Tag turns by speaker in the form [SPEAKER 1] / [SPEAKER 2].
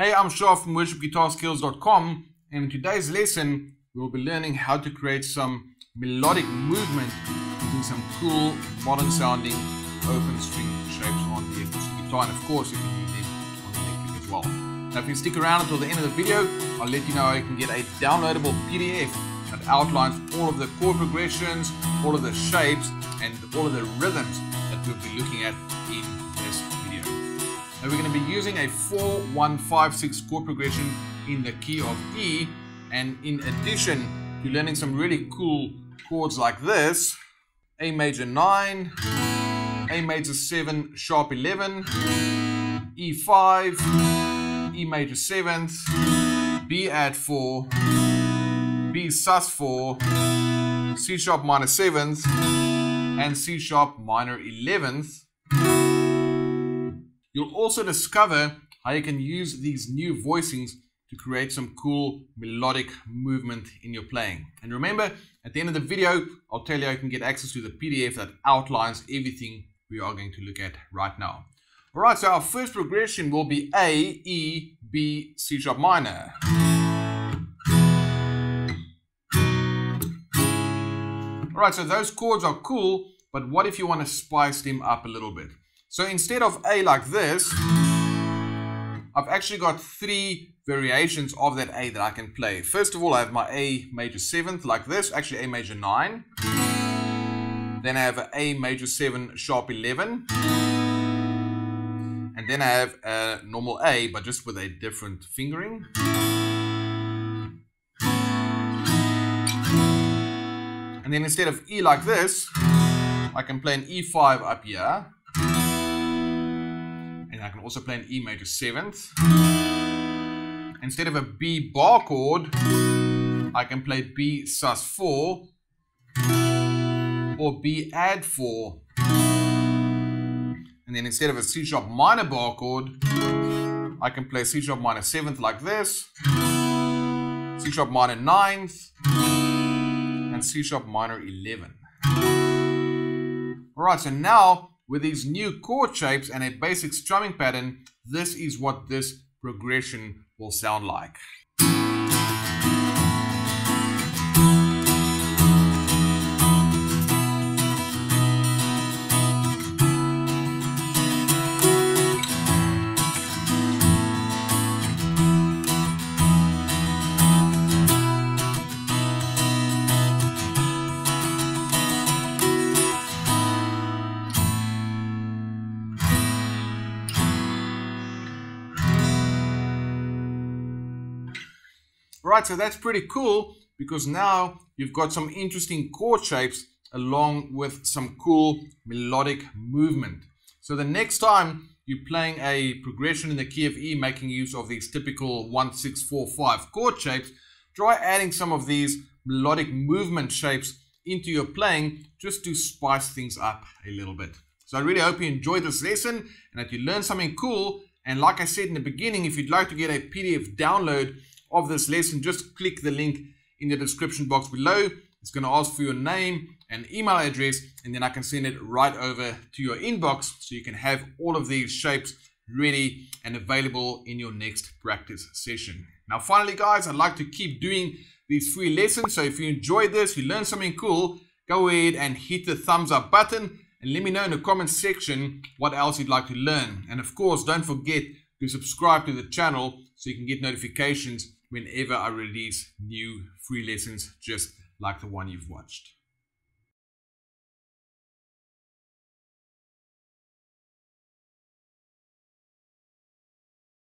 [SPEAKER 1] Hey, I'm Shah from worshipguitarskills.com and in today's lesson we'll be learning how to create some melodic movement using some cool modern sounding open string shapes on the acoustic guitar and of course you can use them on the electric as well. Now if you stick around until the end of the video I'll let you know how you can get a downloadable PDF that outlines all of the chord progressions, all of the shapes and all of the rhythms that we'll be looking at in. Now we're going to be using a 4-1-5-6 chord progression in the key of E. And in addition you're learning some really cool chords like this A major 9 A major 7 sharp 11 E5 E major 7th B add 4 B sus 4 C sharp minor 7th and C sharp minor 11th You'll also discover how you can use these new voicings to create some cool melodic movement in your playing. And remember, at the end of the video, I'll tell you how you can get access to the PDF that outlines everything we are going to look at right now. All right, so our first progression will be A, E, B, C sharp minor. All right, so those chords are cool, but what if you want to spice them up a little bit? So instead of A like this, I've actually got three variations of that A that I can play. First of all, I have my A major 7th like this, actually A major 9. Then I have an A major 7 sharp 11. And then I have a normal A, but just with a different fingering. And then instead of E like this, I can play an E5 up here and I can also play an E major 7th. Instead of a B bar chord, I can play B sus 4 or B add 4. And then instead of a C sharp minor bar chord, I can play C sharp minor 7th like this, C sharp minor 9th, and C sharp minor 11. Alright, so now with these new chord shapes and a basic strumming pattern, this is what this progression will sound like. Right, so that's pretty cool because now you've got some interesting chord shapes along with some cool melodic movement. So the next time you're playing a progression in the key of E making use of these typical 1, 6, 4, 5 chord shapes, try adding some of these melodic movement shapes into your playing just to spice things up a little bit. So I really hope you enjoyed this lesson and that you learned something cool. And like I said in the beginning, if you'd like to get a PDF download of this lesson, just click the link in the description box below. It's going to ask for your name and email address, and then I can send it right over to your inbox so you can have all of these shapes ready and available in your next practice session. Now, finally, guys, I'd like to keep doing these free lessons. So if you enjoyed this, you learned something cool, go ahead and hit the thumbs up button and let me know in the comment section what else you'd like to learn. And of course, don't forget to subscribe to the channel so you can get notifications whenever I release new free lessons just like the one you've watched.